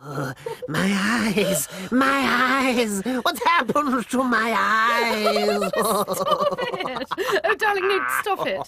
Uh, my eyes, my eyes. What's happened to my eyes? Stop it! Oh, darling, no, stop it.